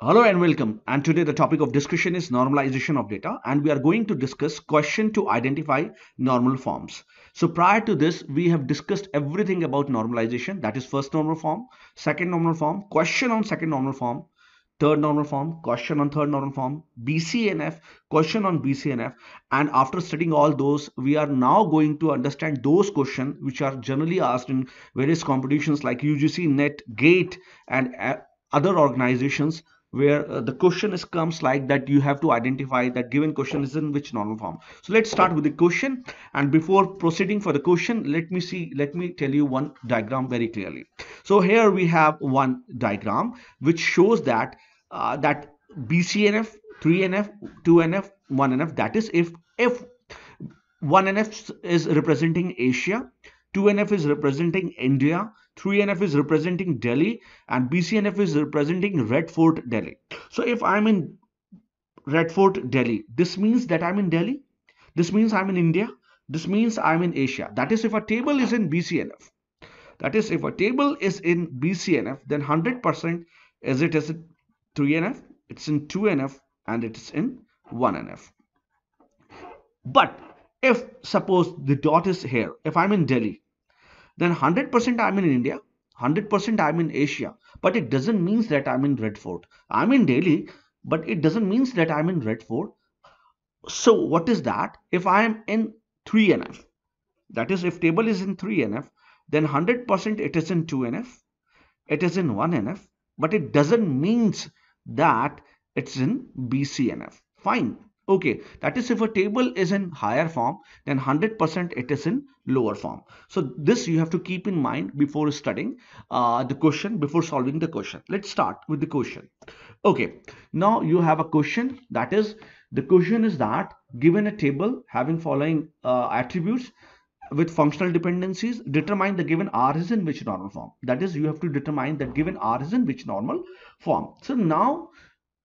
Hello and welcome. And today the topic of discussion is normalization of data and we are going to discuss question to identify normal forms. So prior to this, we have discussed everything about normalization. That is first normal form, second normal form, question on second normal form, third normal form, question on third normal form, BCNF, question on BCNF. And after studying all those, we are now going to understand those questions which are generally asked in various competitions like UGC, NET, GATE and uh, other organizations where uh, the question is comes like that you have to identify that given question is in which normal form. So let's start with the question and before proceeding for the question let me see let me tell you one diagram very clearly. So here we have one diagram which shows that uh, that bcnf 3nf 2nf 1nf that is if if 1nf is representing asia 2nf is representing india 3NF is representing Delhi and BCNF is representing Red Fort, Delhi. So if I'm in Red Fort, Delhi, this means that I'm in Delhi. This means I'm in India. This means I'm in Asia. That is if a table is in BCNF. That is if a table is in BCNF, then 100% is it is 3NF, it's in 2NF and it's in 1NF. But if suppose the dot is here, if I'm in Delhi, then 100% I'm in India, 100% I'm in Asia, but it doesn't mean that I'm in Red Fort. I'm in Delhi, but it doesn't mean that I'm in Red Fort. So what is that? If I am in 3NF, that is if table is in 3NF, then 100% it is in 2NF, it is in 1NF, but it doesn't means that it's in BCNF. Fine. Okay, that is if a table is in higher form, then 100% it is in lower form. So this you have to keep in mind before studying uh, the question, before solving the question. Let's start with the question. Okay, now you have a question that is, the question is that given a table having following uh, attributes, with functional dependencies determine the given r is in which normal form that is you have to determine that given r is in which normal form so now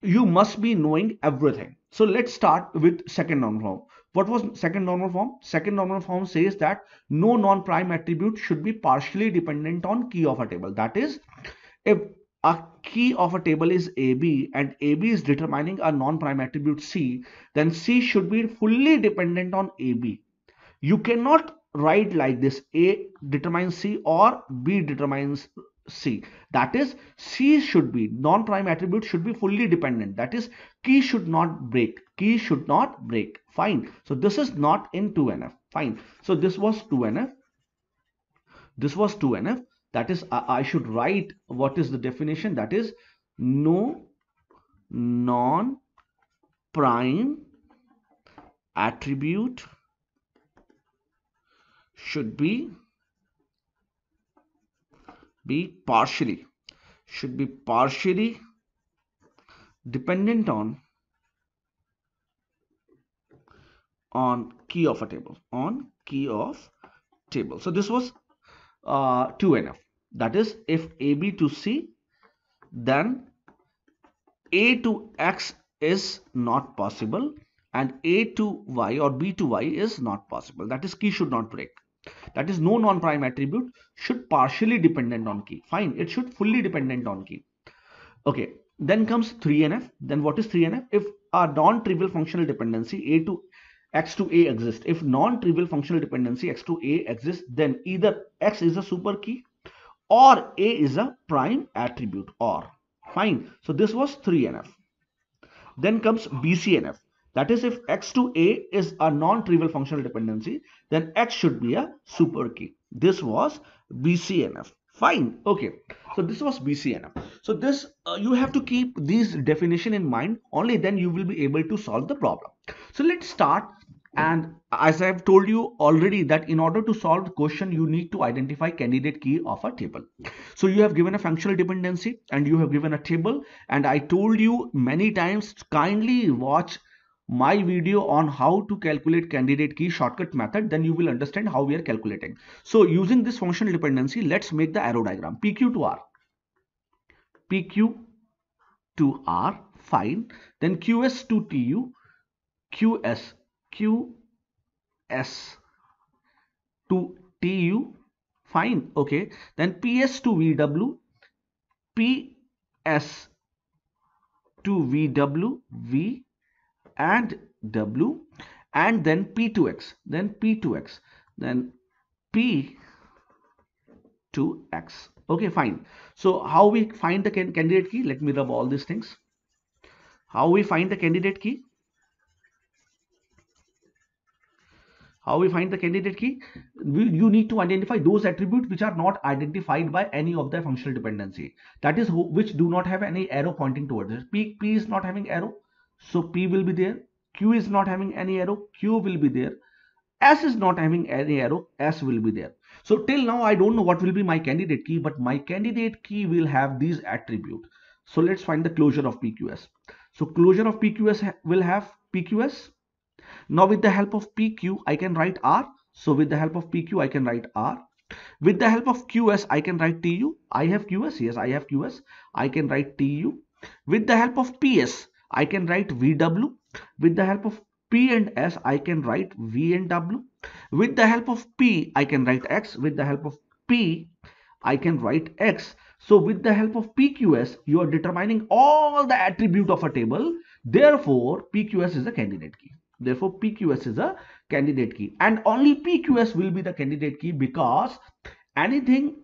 you must be knowing everything so let's start with second normal form. What was second normal form? Second normal form says that no non-prime attribute should be partially dependent on key of a table. That is, if a key of a table is AB and AB is determining a non-prime attribute C, then C should be fully dependent on AB. You cannot write like this A determines C or B determines C. That is, C should be, non-prime attribute should be fully dependent. That is, key should not break. Key should not break. Fine. So this is not in 2NF. Fine. So this was 2NF. This was 2NF. That is, I, I should write what is the definition. That is, no non-prime attribute should be be partially should be partially dependent on on key of a table on key of table. So this was uh, 2nf that is if ab to c then a to x is not possible and a to y or b to y is not possible. That is key should not break that is no non-prime attribute should partially dependent on key. Fine it should fully dependent on key. Okay then comes 3nf then what is 3nf if a non-trivial functional dependency a to x to a exists if non-trivial functional dependency x to a exists then either x is a super key or a is a prime attribute or. Fine so this was 3nf then comes bcnf that is, if x to a is a non-trivial functional dependency, then x should be a super key. This was BCNF. Fine. Okay. So this was BCNF. So this, uh, you have to keep these definition in mind. Only then you will be able to solve the problem. So let's start. And as I've told you already that in order to solve the question, you need to identify candidate key of a table. So you have given a functional dependency and you have given a table. And I told you many times, kindly watch my video on how to calculate candidate key shortcut method then you will understand how we are calculating. So using this functional dependency let's make the arrow diagram. Pq to r. Pq to r fine. Then qs to tu qs qs to tu fine okay. Then ps to vw ps to vw v and w and then p2x then p2x then p2x okay fine. So how we find the candidate key? Let me rub all these things. How we find the candidate key? How we find the candidate key? You need to identify those attributes which are not identified by any of the functional dependency. That is which do not have any arrow pointing towards it. P, p is not having arrow so p will be there q is not having any arrow q will be there s is not having any arrow s will be there so till now i don't know what will be my candidate key but my candidate key will have these attributes so let's find the closure of pqs so closure of pqs will have pqs now with the help of PQ, I can write R. So with the help of PQ, I can write R. With the help of QS, I can write TU. I have QS. Yes, I have QS. I can write TU. With the help of PS, I can write VW. With the help of P and S, I can write V and W. With the help of P, I can write X. With the help of P, I can write X. So with the help of PQS, you are determining all the attribute of a table. Therefore, PQS is a candidate key. Therefore, PQS is a candidate key and only PQS will be the candidate key because anything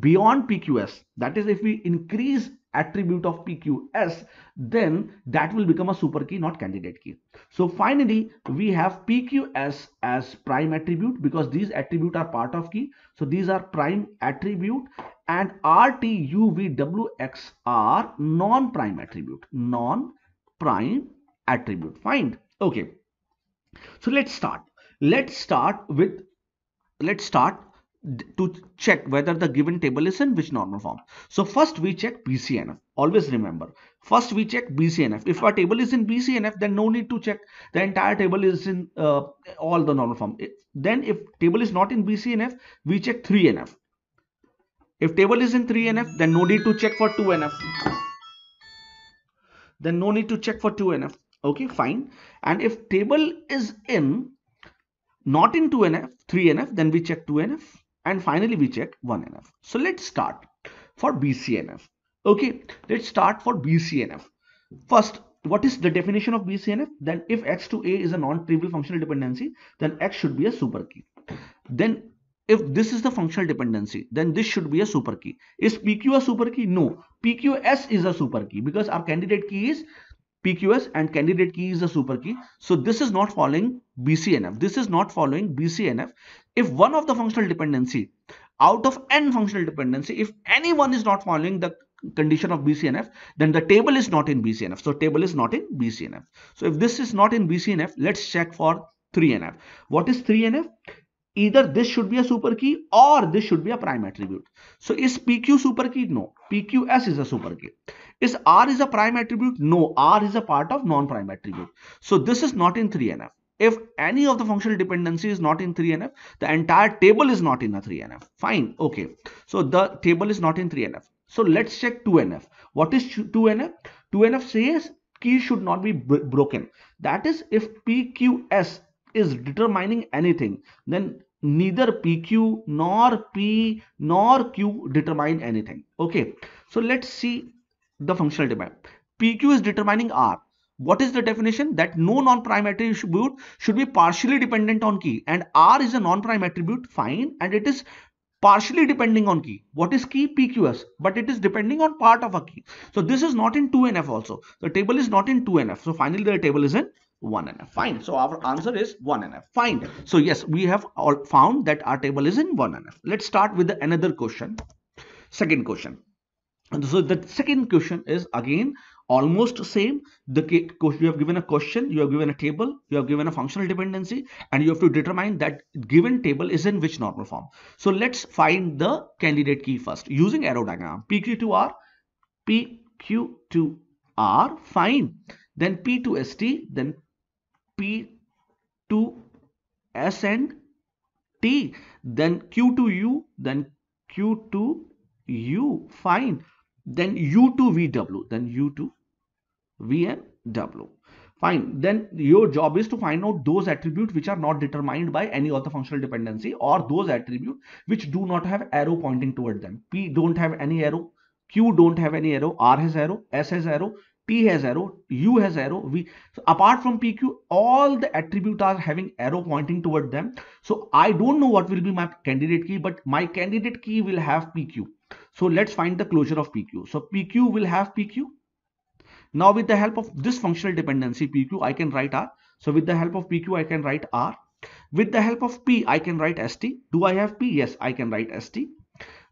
beyond PQS, that is if we increase attribute of PQS, then that will become a super key, not candidate key. So finally, we have PQS as prime attribute because these attribute are part of key. So these are prime attribute and RTUVWX are non-prime attribute, non-prime attribute. Fine. Okay. So let's start. Let's start with, let's start to check whether the given table is in which normal form. So first we check BCNF. Always remember. First we check BCNF. If our table is in BCNF, then no need to check the entire table is in uh, all the normal form. Then if table is not in BCNF, we check 3NF. If table is in 3NF, then no need to check for 2NF. Then no need to check for 2NF okay fine and if table is in not in 2nf 3nf then we check 2nf and finally we check 1nf so let's start for bcnf okay let's start for bcnf first what is the definition of bcnf then if x to a is a non-trivial functional dependency then x should be a super key. Then if this is the functional dependency then this should be a super key. Is pq a super key? No. Pqs is a super key because our candidate key is PQS and candidate key is a super key. So this is not following BCNF. This is not following BCNF. If one of the functional dependency out of n functional dependency, if anyone is not following the condition of BCNF, then the table is not in BCNF. So table is not in BCNF. So if this is not in BCNF, let's check for 3NF. What is 3NF? Either this should be a super key or this should be a prime attribute. So is PQ super key? No. PQS is a super key. Is R is a prime attribute? No, R is a part of non-prime attribute. So this is not in 3NF. If any of the functional dependency is not in 3NF, the entire table is not in a 3NF. Fine, okay. So the table is not in 3NF. So let's check 2NF. What is 2NF? 2NF says key should not be broken. That is if PQS is determining anything, then neither PQ nor P nor Q determine anything. Okay. So let's see the functional domain. PQ is determining R. What is the definition? That no non-prime attribute should be partially dependent on key and R is a non-prime attribute, fine, and it is partially depending on key. What is key? PQS, but it is depending on part of a key. So this is not in 2NF also. The table is not in 2NF. So finally the table is in 1NF. Fine. So our answer is 1NF. Fine. So yes, we have all found that our table is in 1NF. Let's start with the another question. Second question so the second question is again almost same the you have given a question you have given a table you have given a functional dependency and you have to determine that given table is in which normal form so let's find the candidate key first using arrow diagram pq to r pq to r fine then p to st then p to s and t then q to u then q to u fine. Then u to vw then u to v and w. Fine. Then your job is to find out those attributes which are not determined by any other functional dependency or those attributes which do not have arrow pointing toward them. P don't have any arrow q don't have any arrow r has arrow s has arrow T has arrow, U has arrow. We so apart from PQ, all the attributes are having arrow pointing toward them. So I don't know what will be my candidate key, but my candidate key will have PQ. So let's find the closure of PQ. So PQ will have PQ. Now with the help of this functional dependency PQ, I can write R. So with the help of PQ, I can write R. With the help of P, I can write ST. Do I have P? Yes, I can write ST.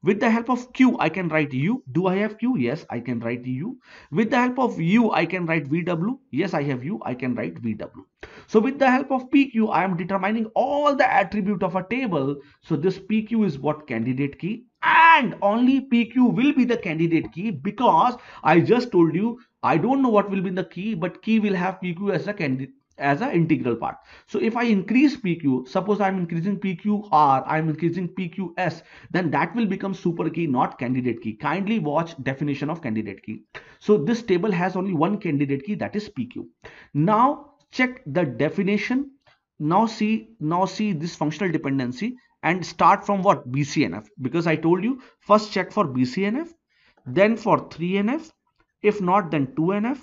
With the help of Q, I can write U. Do I have Q? Yes, I can write U. With the help of U, I can write VW. Yes, I have U. I can write VW. So with the help of PQ, I am determining all the attribute of a table. So this PQ is what candidate key and only PQ will be the candidate key because I just told you I don't know what will be the key but key will have PQ as a candidate as an integral part. So if I increase PQ, suppose I'm increasing PQR, I'm increasing PQS, then that will become super key, not candidate key. Kindly watch definition of candidate key. So this table has only one candidate key that is PQ. Now check the definition. Now see, now see this functional dependency and start from what BCNF because I told you first check for BCNF, then for 3NF, if not then 2NF,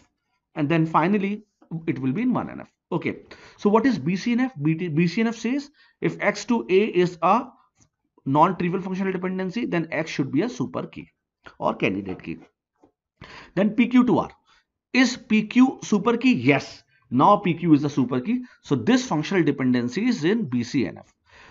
and then finally it will be in 1NF. Okay, so what is BCNF? BCNF says if x to a is a non-trivial functional dependency, then x should be a super key or candidate key. Then PQ to R. Is PQ super key? Yes. Now PQ is the super key. So this functional dependency is in BCNF.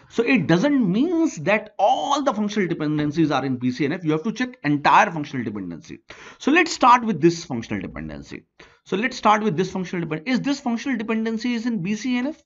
So it doesn't means that all the functional dependencies are in BCNF. You have to check entire functional dependency. So let's start with this functional dependency. So let's start with this functional dependency. Is this functional dependency is in BCNF?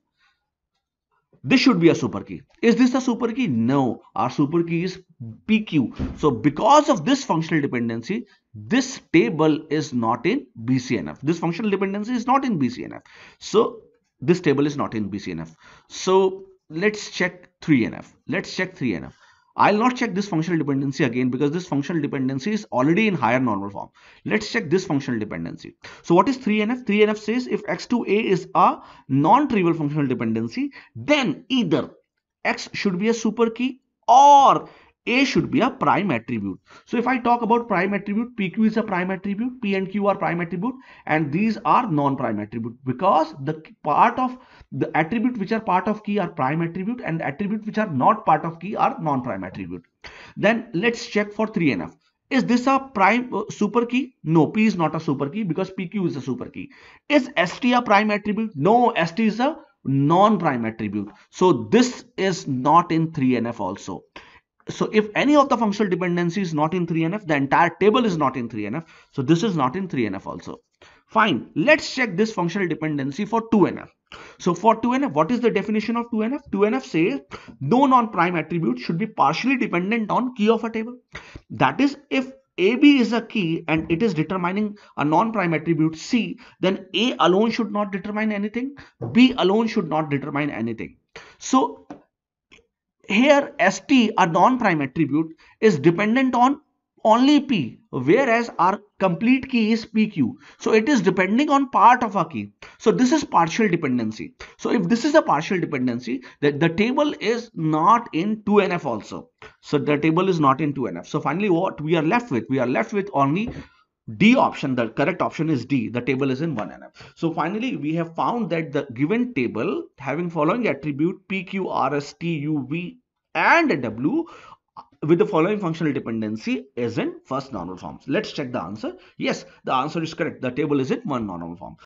This should be a super key. Is this a super key? No, our super key is PQ. So because of this functional dependency, this table is not in BCNF. This functional dependency is not in BCNF. So this table is not in BCNF. So let's check 3NF. Let's check 3NF. I'll not check this functional dependency again because this functional dependency is already in higher normal form. Let's check this functional dependency. So what is 3NF? 3NF says if x2a is a non-trivial functional dependency, then either x should be a super key or a should be a prime attribute. So if I talk about prime attribute, PQ is a prime attribute, P and Q are prime attribute, and these are non-prime attribute because the part of the attribute which are part of key are prime attribute and attribute which are not part of key are non-prime attribute. Then let's check for 3NF. Is this a prime uh, super key? No, P is not a super key because PQ is a super key. Is ST a prime attribute? No, ST is a non-prime attribute. So this is not in 3NF also so if any of the functional dependency is not in 3NF, the entire table is not in 3NF. So this is not in 3NF also. Fine. Let's check this functional dependency for 2NF. So for 2NF, what is the definition of 2NF? 2NF says no non-prime attribute should be partially dependent on key of a table. That is if AB is a key and it is determining a non-prime attribute C, then A alone should not determine anything. B alone should not determine anything. So here st a non-prime attribute is dependent on only p whereas our complete key is pq so it is depending on part of a key. So this is partial dependency. So if this is a partial dependency that the table is not in 2nf also. So the table is not in 2nf. So finally what we are left with? We are left with only D option, the correct option is D. The table is in 1NF. So finally, we have found that the given table having following attribute P, Q, R, S, T, U, V and W with the following functional dependency is in first normal forms. Let's check the answer. Yes, the answer is correct. The table is in one normal form.